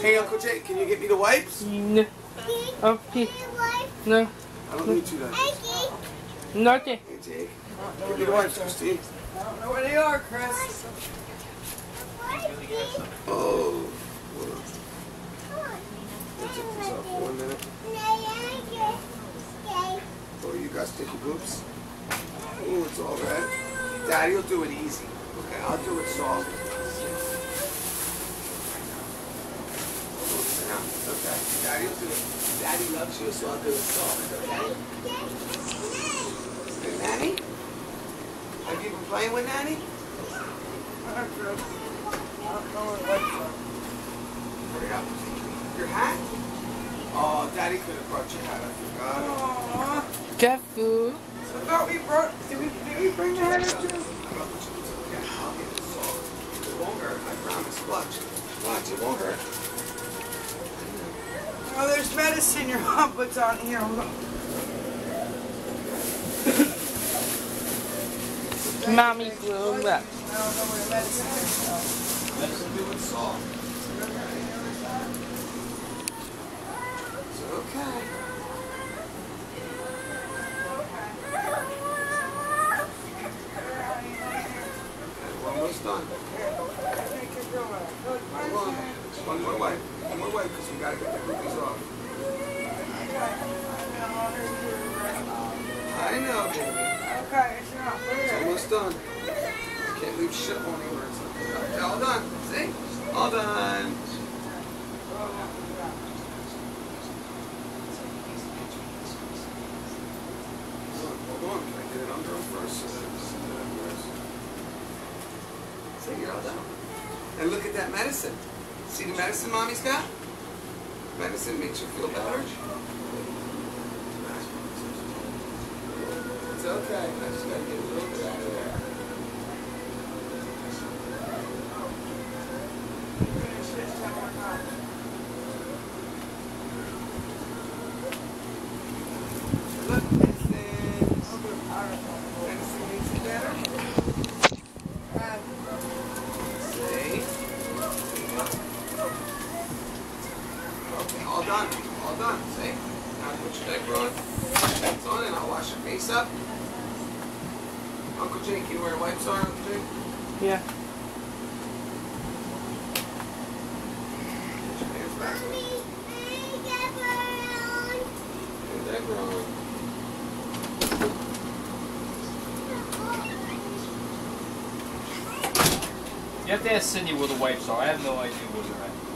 Hey, Uncle Jake, can you get me the wipes? No. Okay. No. I don't need two diapers. Nothing. Hey, Jake. Give me the wipes, Christine. I don't know where they are, Chris. Oh. hold on. Let's take this off for one minute. Oh, you got sticky boops? Oh, it's all red. Daddy will do it easy. Okay, I'll do it soft. Yeah, it's okay. Daddy will do it. Daddy loves you, so I'll do it soft, okay? Hey, Nanny? Have you been playing with Nanny? I don't know where the wipes are. Hurry up. Your hat? Oh, Daddy could have brought your hat. I forgot. Aww. Careful. I thought we brought. Did we, did we bring the hat gonna put you okay. I'll get it soft. It won't hurt. I promise. Watch. Watch. It won't hurt. Oh, there's medicine your mom puts on here. Mommy will look. I don't know where medicine is. so. Let's do it soft. Okay. Okay, we're almost done. Make it go away. Look, Hold on. One more wipe. One more wipe because we gotta get the cookies off. I know, baby. Okay, it's not. It's almost done. Can't leave shit on anywhere. It's okay, all done. See? All done. Hold on, hold on. Can I get it under first? So that it's- so that it works? See, you're all done. And look at that medicine. See the medicine mommy's got? Medicine makes you feel better. It's okay. I just gotta get a little bit out of there. Look, medicine. Medicine makes it better. See? Okay, all done. All done. See? Now put your diaper on. It's on and I'll wash your face up. Uncle Jake, you know where wipes are, Uncle Jake? Yeah. Put your hands back. Put your diaper on. You have to ask Cindy where the wipes are. I have no idea where they're